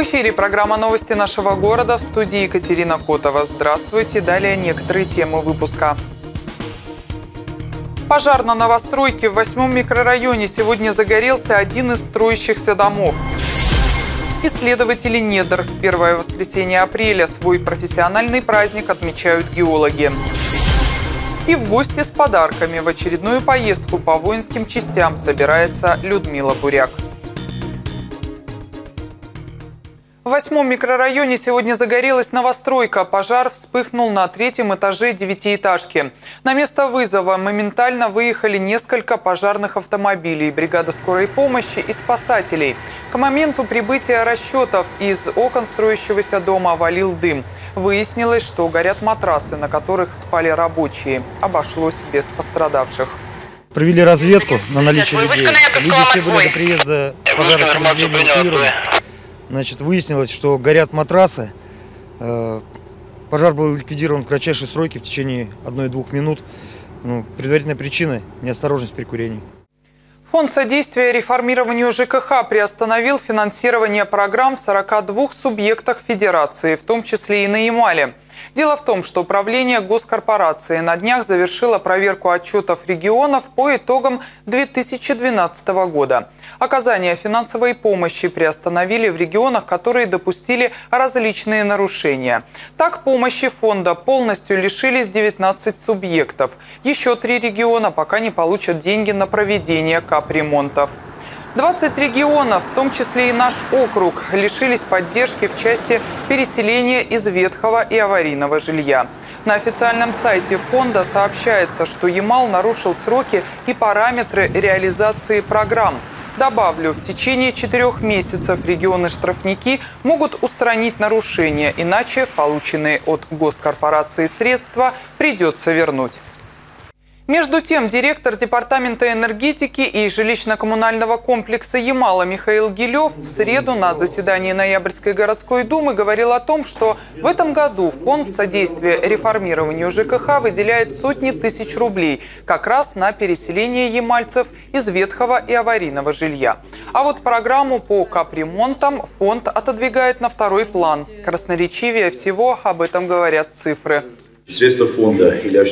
В эфире программа «Новости нашего города» в студии Екатерина Котова. Здравствуйте. Далее некоторые темы выпуска. Пожар на новостройке в восьмом микрорайоне сегодня загорелся один из строящихся домов. Исследователи недр в первое воскресенье апреля свой профессиональный праздник отмечают геологи. И в гости с подарками в очередную поездку по воинским частям собирается Людмила Буряк. В восьмом микрорайоне сегодня загорелась новостройка. Пожар вспыхнул на третьем этаже девятиэтажки. На место вызова моментально выехали несколько пожарных автомобилей, бригада скорой помощи и спасателей. К моменту прибытия расчетов из окон строящегося дома валил дым. Выяснилось, что горят матрасы, на которых спали рабочие. Обошлось без пострадавших. Провели разведку на наличие людей. Люди все были до приезда пожарных подразделений эвакуированы. Значит, выяснилось, что горят матрасы. Э, пожар был ликвидирован в кратчайшие сроки в течение 1-2 минут. Ну, предварительная причина – неосторожность при курении. Фонд содействия реформированию ЖКХ приостановил финансирование программ в 42 субъектах Федерации, в том числе и на Ямале. Дело в том, что управление госкорпорации на днях завершило проверку отчетов регионов по итогам 2012 года. Оказание финансовой помощи приостановили в регионах, которые допустили различные нарушения. Так, помощи фонда полностью лишились 19 субъектов. Еще три региона пока не получат деньги на проведение капремонтов. 20 регионов, в том числе и наш округ, лишились поддержки в части переселения из ветхого и аварийного жилья. На официальном сайте фонда сообщается, что Ямал нарушил сроки и параметры реализации программ. Добавлю, в течение четырех месяцев регионы-штрафники могут устранить нарушения, иначе полученные от госкорпорации средства придется вернуть. Между тем, директор Департамента энергетики и жилищно-коммунального комплекса Ямала Михаил Гилев в среду на заседании Ноябрьской городской думы говорил о том, что в этом году Фонд содействия реформированию ЖКХ выделяет сотни тысяч рублей как раз на переселение ямальцев из ветхого и аварийного жилья. А вот программу по капремонтам фонд отодвигает на второй план. Красноречивее всего об этом говорят цифры. Средства фонда, или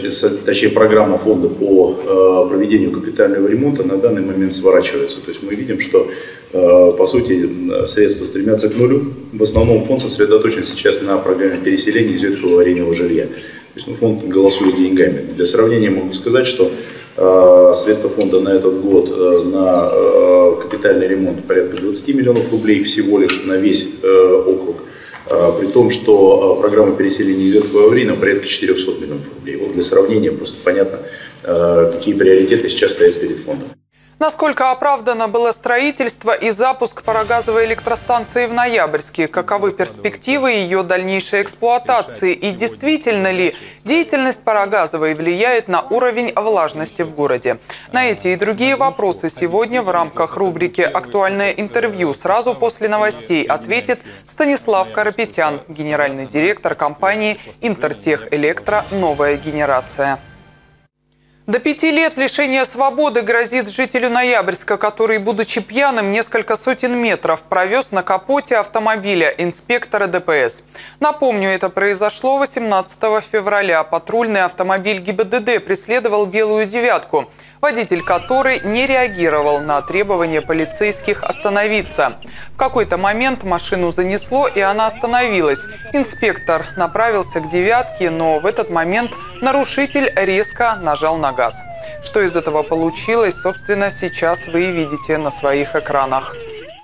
точнее программа фонда по э, проведению капитального ремонта на данный момент сворачивается. То есть мы видим, что э, по сути средства стремятся к нулю. В основном фонд сосредоточен сейчас на программе переселения из ветхого аварийного жилья. То есть ну, фонд голосует деньгами. Для сравнения могу сказать, что э, средства фонда на этот год на капитальный ремонт порядка 20 миллионов рублей всего лишь на весь округ. А, при том, что а, программа переселения из ветхого аварийного порядка 400 миллионов рублей. Вот для сравнения просто понятно, а, какие приоритеты сейчас стоят перед фондом. Насколько оправдано было строительство и запуск парогазовой электростанции в Ноябрьске? Каковы перспективы ее дальнейшей эксплуатации? И действительно ли деятельность парогазовой влияет на уровень влажности в городе? На эти и другие вопросы сегодня в рамках рубрики «Актуальное интервью» сразу после новостей ответит Станислав Карапетян, генеральный директор компании «Интертех Электро. Новая генерация». До пяти лет лишения свободы грозит жителю Ноябрьска, который, будучи пьяным, несколько сотен метров провез на капоте автомобиля инспектора ДПС. Напомню, это произошло 18 февраля. Патрульный автомобиль ГИБДД преследовал белую девятку – водитель которой не реагировал на требования полицейских остановиться. В какой-то момент машину занесло, и она остановилась. Инспектор направился к «девятке», но в этот момент нарушитель резко нажал на газ. Что из этого получилось, собственно, сейчас вы видите на своих экранах.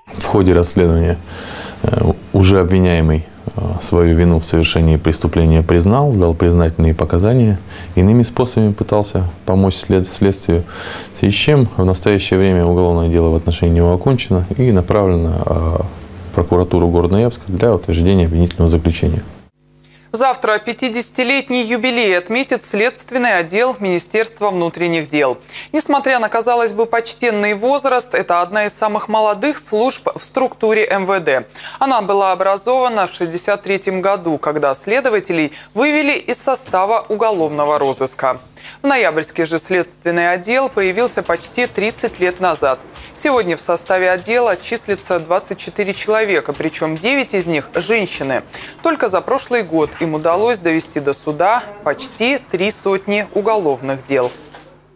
В ходе расследования э, уже обвиняемый свою вину в совершении преступления признал, дал признательные показания, иными способами пытался помочь след следствию, в связи с чем в настоящее время уголовное дело в отношении него окончено и направлено э, в прокуратуру города Ноябрьска для утверждения обвинительного заключения. Завтра 50-летний юбилей отметит Следственный отдел Министерства внутренних дел. Несмотря на, казалось бы, почтенный возраст, это одна из самых молодых служб в структуре МВД. Она была образована в 1963 году, когда следователей вывели из состава уголовного розыска. В ноябрьске же следственный отдел появился почти 30 лет назад. Сегодня в составе отдела числится 24 человека, причем 9 из них – женщины. Только за прошлый год им удалось довести до суда почти три сотни уголовных дел.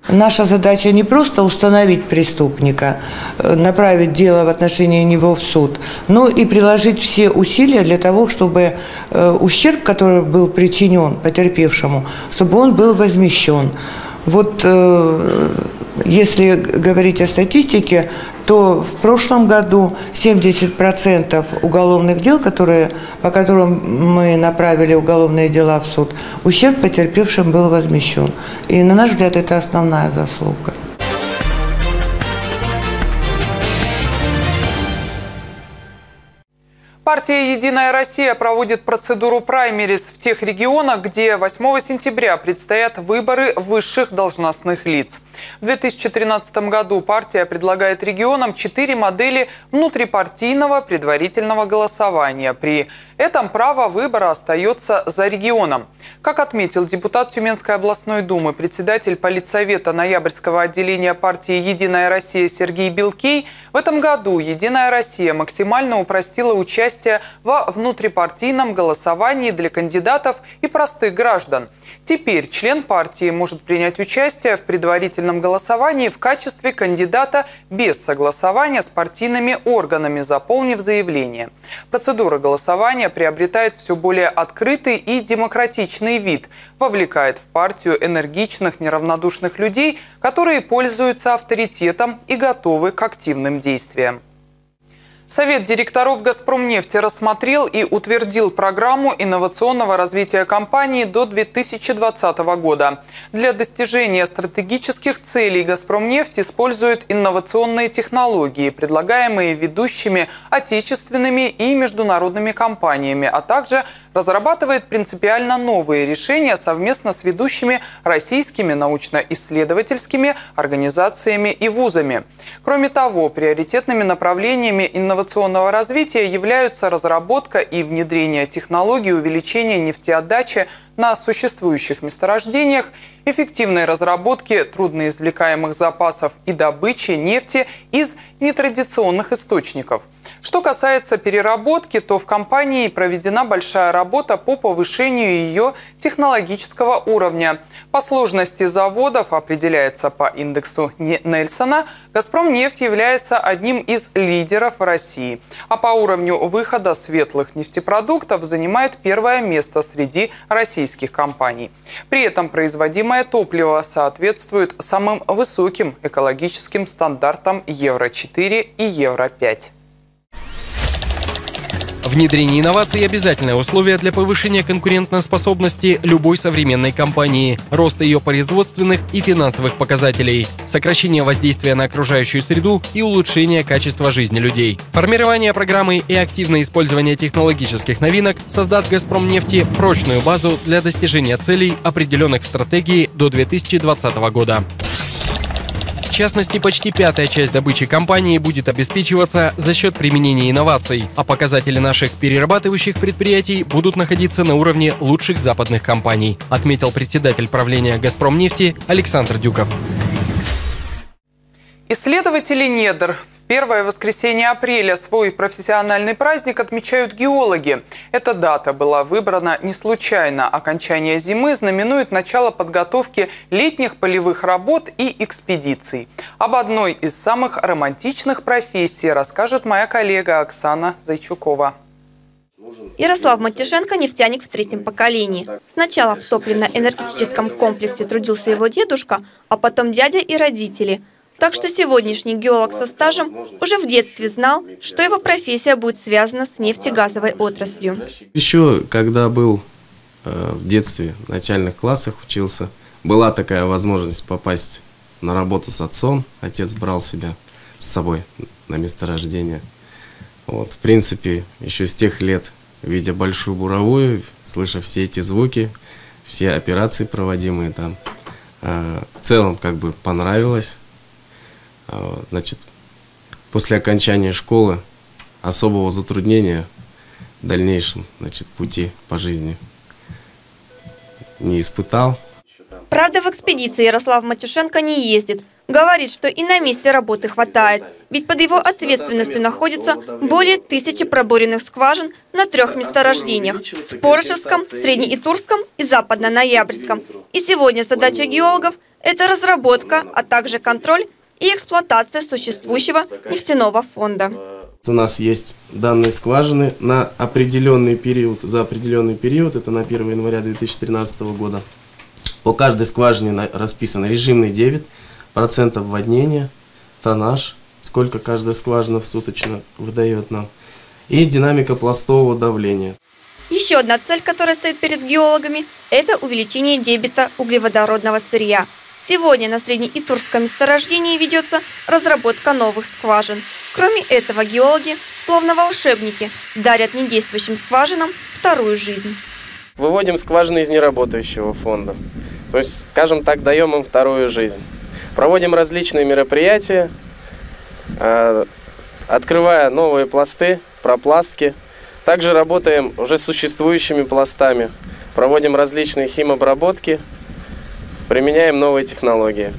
Наша задача не просто установить преступника, э, направить дело в отношении него в суд, но и приложить все усилия для того, чтобы э, ущерб, который был причинен потерпевшему, чтобы он был возмещен. Вот э, если говорить о статистике, то в прошлом году 70% уголовных дел, которые, по которым мы направили уголовные дела в суд, ущерб потерпевшим был возмещен. И на наш взгляд это основная заслуга. Партия «Единая Россия» проводит процедуру праймерис в тех регионах, где 8 сентября предстоят выборы высших должностных лиц. В 2013 году партия предлагает регионам четыре модели внутрипартийного предварительного голосования. При этом право выбора остается за регионом. Как отметил депутат Тюменской областной думы, председатель политсовета ноябрьского отделения партии «Единая Россия» Сергей Белкей, в этом году «Единая Россия» максимально упростила участие во внутрипартийном голосовании для кандидатов и простых граждан. Теперь член партии может принять участие в предварительном голосовании в качестве кандидата без согласования с партийными органами, заполнив заявление. Процедура голосования приобретает все более открытый и демократичный вид, вовлекает в партию энергичных, неравнодушных людей, которые пользуются авторитетом и готовы к активным действиям. Совет директоров «Газпромнефти» рассмотрел и утвердил программу инновационного развития компании до 2020 года. Для достижения стратегических целей «Газпромнефть» использует инновационные технологии, предлагаемые ведущими отечественными и международными компаниями, а также разрабатывает принципиально новые решения совместно с ведущими российскими научно-исследовательскими организациями и вузами. Кроме того, приоритетными направлениями инновационного развития являются разработка и внедрение технологий увеличения нефтеотдачи на существующих месторождениях, эффективной разработки трудноизвлекаемых запасов и добычи нефти из нетрадиционных источников – что касается переработки, то в компании проведена большая работа по повышению ее технологического уровня. По сложности заводов определяется по индексу Нельсона. «Газпромнефть» является одним из лидеров России, а по уровню выхода светлых нефтепродуктов занимает первое место среди российских компаний. При этом производимое топливо соответствует самым высоким экологическим стандартам Евро-4 и Евро-5. Внедрение инноваций – обязательное условие для повышения конкурентоспособности любой современной компании, роста ее производственных и финансовых показателей, сокращения воздействия на окружающую среду и улучшения качества жизни людей. Формирование программы и активное использование технологических новинок создаст «Газпром» нефти прочную базу для достижения целей, определенных в стратегии до 2020 года частности, почти пятая часть добычи компании будет обеспечиваться за счет применения инноваций, а показатели наших перерабатывающих предприятий будут находиться на уровне лучших западных компаний, отметил председатель правления «Газпромнефти» Александр Дюков. Исследователи недр Первое воскресенье апреля свой профессиональный праздник отмечают геологи. Эта дата была выбрана не случайно. Окончание зимы знаменует начало подготовки летних полевых работ и экспедиций. Об одной из самых романтичных профессий расскажет моя коллега Оксана Зайчукова. Ярослав Матюшенко – нефтяник в третьем поколении. Сначала в топливно-энергетическом комплексе трудился его дедушка, а потом дядя и родители – так что сегодняшний геолог со стажем уже в детстве знал, что его профессия будет связана с нефтегазовой отраслью. Еще когда был э, в детстве, в начальных классах учился, была такая возможность попасть на работу с отцом. Отец брал себя с собой на месторождение. Вот, в принципе, еще с тех лет, видя большую буровую, слыша все эти звуки, все операции проводимые там, э, в целом как бы понравилось. А, значит, после окончания школы особого затруднения в дальнейшем значит, пути по жизни не испытал. Правда, в экспедиции Ярослав Матюшенко не ездит. Говорит, что и на месте работы хватает. Ведь под его ответственностью находится более тысячи пробуренных скважин на трех месторождениях – в Спорышевском, Среднеитурском и Западно-Ноябрьском. И сегодня задача геологов – это разработка, а также контроль и эксплуатация существующего нефтяного фонда. У нас есть данные скважины на определенный период, за определенный период, это на 1 января 2013 года. По каждой скважине расписан режимный дебет, процентов вводнения, тоннаж, сколько каждая скважина в суточно выдает нам, и динамика пластового давления. Еще одна цель, которая стоит перед геологами, это увеличение дебита углеводородного сырья. Сегодня на Среднеитурском месторождении ведется разработка новых скважин. Кроме этого, геологи, словно волшебники, дарят недействующим скважинам вторую жизнь. Выводим скважины из неработающего фонда. То есть, скажем так, даем им вторую жизнь. Проводим различные мероприятия, э, открывая новые пласты, пропластки. Также работаем уже с существующими пластами. Проводим различные химобработки, применяем новые технологии.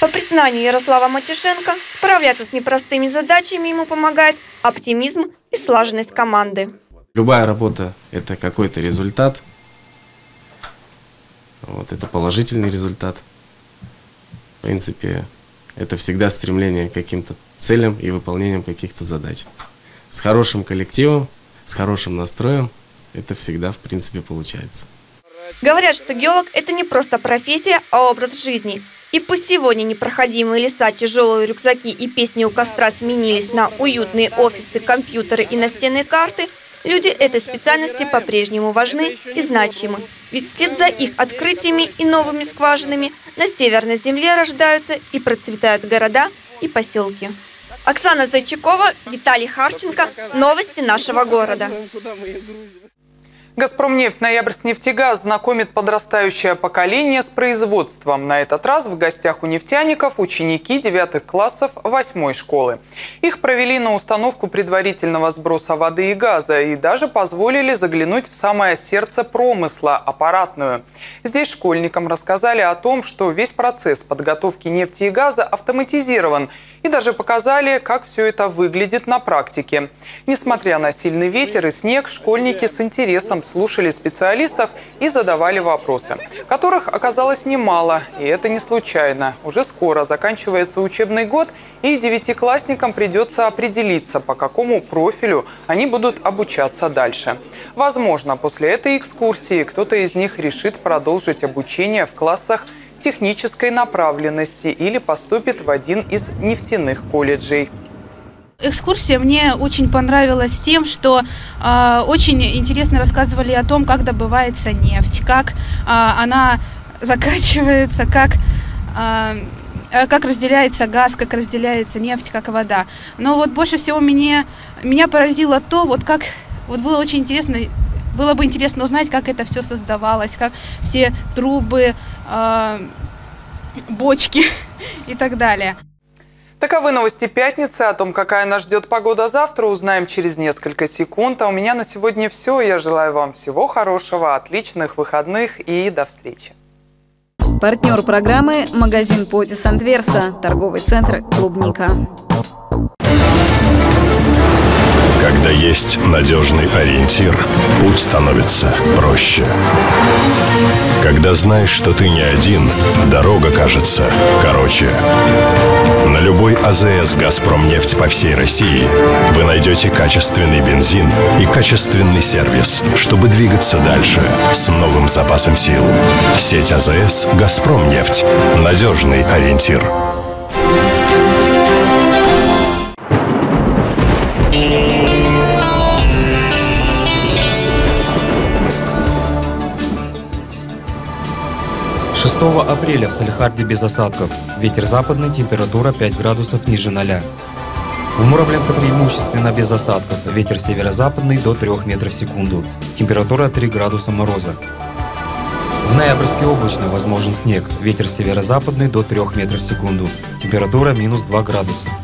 По признанию Ярослава Матюшенко, справляться с непростыми задачами ему помогает оптимизм и слаженность команды. Любая работа – это какой-то результат – вот, это положительный результат. В принципе, это всегда стремление к каким-то целям и выполнением каких-то задач. С хорошим коллективом, с хорошим настроем это всегда, в принципе, получается. Говорят, что геолог – это не просто профессия, а образ жизни. И пусть сегодня непроходимые леса, тяжелые рюкзаки и песни у костра сменились на уютные офисы, компьютеры и настенные карты – Люди этой специальности по-прежнему важны и значимы. Ведь вслед за их открытиями и новыми скважинами на Северной Земле рождаются и процветают города и поселки. Оксана Зайчакова, Виталий Харченко. Новости нашего города. «Газпромнефть» «Ноябрьснефтегаз» знакомит подрастающее поколение с производством. На этот раз в гостях у нефтяников ученики девятых классов восьмой школы. Их провели на установку предварительного сброса воды и газа и даже позволили заглянуть в самое сердце промысла – аппаратную. Здесь школьникам рассказали о том, что весь процесс подготовки нефти и газа автоматизирован и даже показали, как все это выглядит на практике. Несмотря на сильный ветер и снег, школьники с интересом слушали специалистов и задавали вопросы, которых оказалось немало, и это не случайно. Уже скоро заканчивается учебный год, и девятиклассникам придется определиться, по какому профилю они будут обучаться дальше. Возможно, после этой экскурсии кто-то из них решит продолжить обучение в классах технической направленности или поступит в один из нефтяных колледжей. Экскурсия мне очень понравилась тем, что э, очень интересно рассказывали о том, как добывается нефть, как э, она закачивается, как, э, как разделяется газ, как разделяется нефть, как вода. Но вот больше всего меня, меня поразило то, вот как вот было очень интересно было бы интересно узнать, как это все создавалось, как все трубы, э, бочки и так далее. Таковы новости пятницы. О том, какая нас ждет погода завтра, узнаем через несколько секунд. А у меня на сегодня все. Я желаю вам всего хорошего, отличных выходных и до встречи. Партнер программы – магазин Потис Антверса, торговый центр «Клубника». Когда есть надежный ориентир, путь становится проще. Когда знаешь, что ты не один, дорога кажется короче. На любой АЗС «Газпромнефть» по всей России вы найдете качественный бензин и качественный сервис, чтобы двигаться дальше с новым запасом сил. Сеть АЗС «Газпромнефть» – надежный ориентир. 6 апреля в Салихарде без осадков. Ветер западный, температура 5 градусов ниже 0. В Муравленко преимущественно без осадков. Ветер северо-западный до 3 метров в секунду. Температура 3 градуса мороза. В Ноябрьске облачно, возможен снег. Ветер северо-западный до 3 метров в секунду. Температура минус 2 градуса.